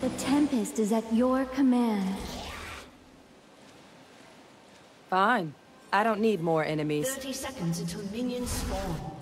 The Tempest is at your command. Fine. I don't need more enemies. 30 seconds until minions spawn.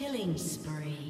Killing spree.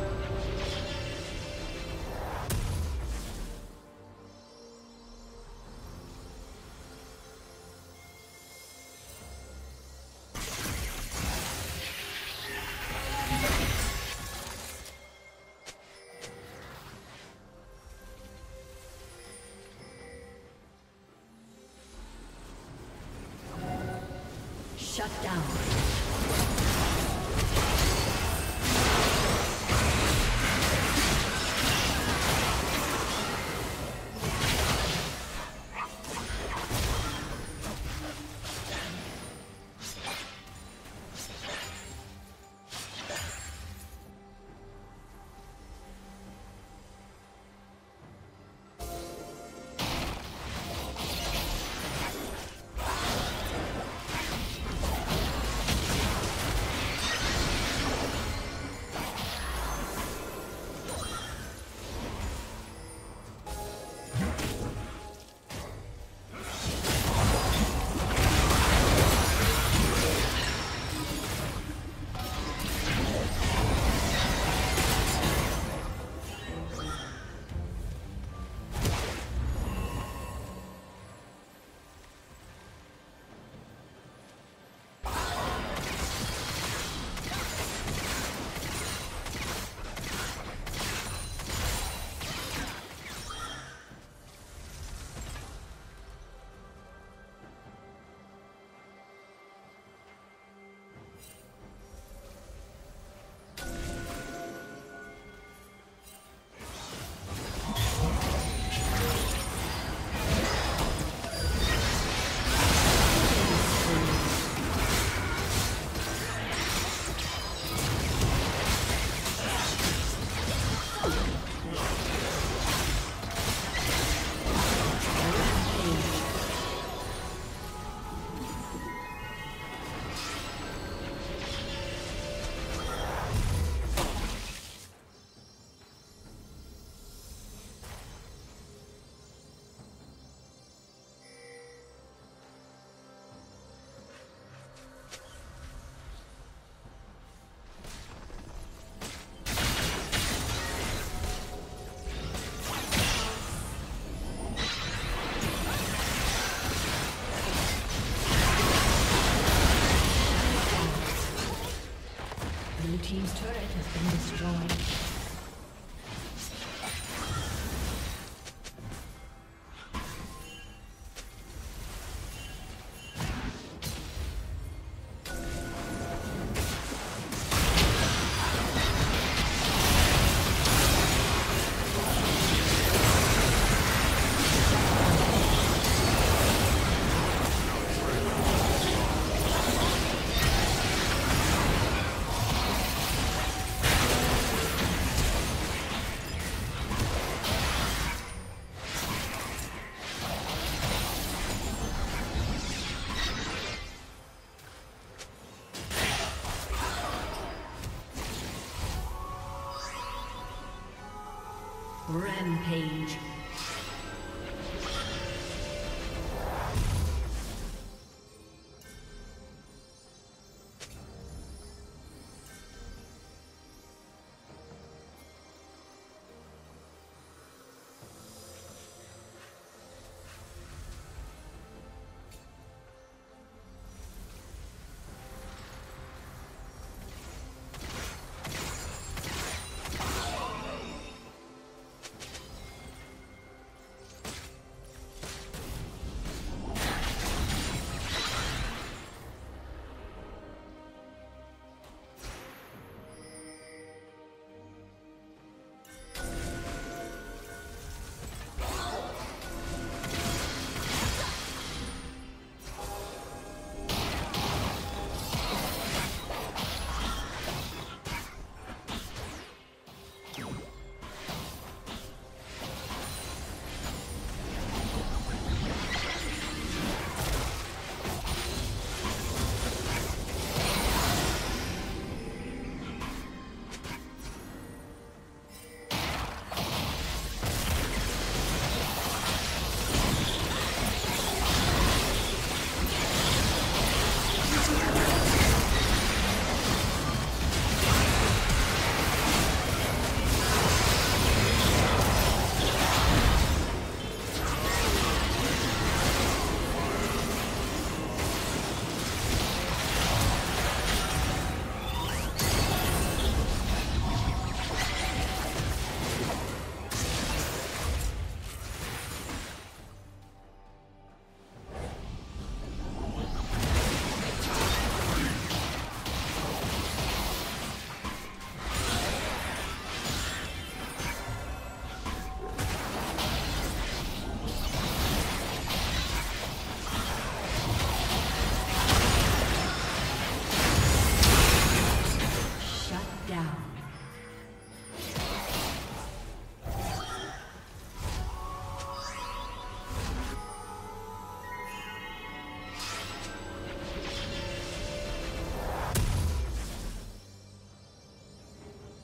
Rampage.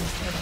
Team's turret